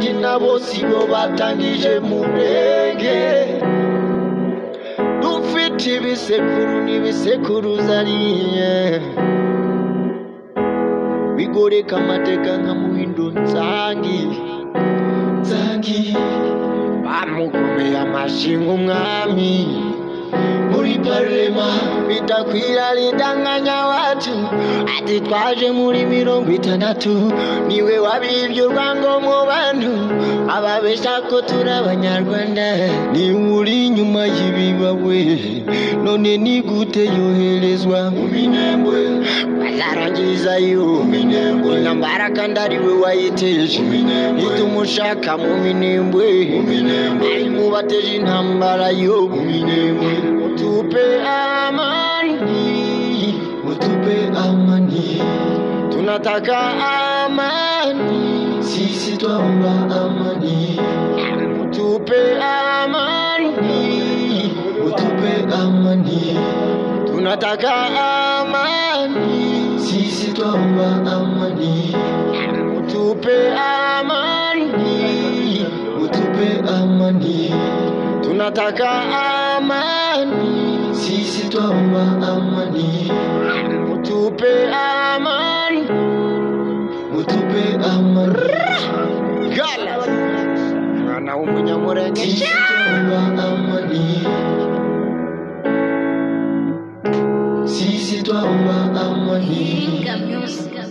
abandi nabo sibo batangije murenge dufite ibisekuru n'ibisekuruza ariye bigoreka amateka nka muhindo nsangi nsangi bamugomeye amashinga umwami. Muri parema. Bitakwira ridanganya wacu ati twaje muri mirongo itandatu. Niwe wabibye urwango mu bantu. Ababesha ko turi abanyarwanda. Niwe uri inyuma y'ibibawe. None ni gute yoherezwa? Mu minembwe bazarangiza yo. Intambara kandi ari we wayiteje. Nitumushaka mu minembwe ari mu bateje intambara yo. Mu minembwe amani tunataka amani. Sisi twaomba amani. Utupe amani. Utupe amani. Tunataka amani. Sisi twaomba amani. Utupe amani. Utupe amani. Tunataka amani. Sisi twaomba amani. Utupe amani galas. Karena aku punya Si toi on m'a amani Musica,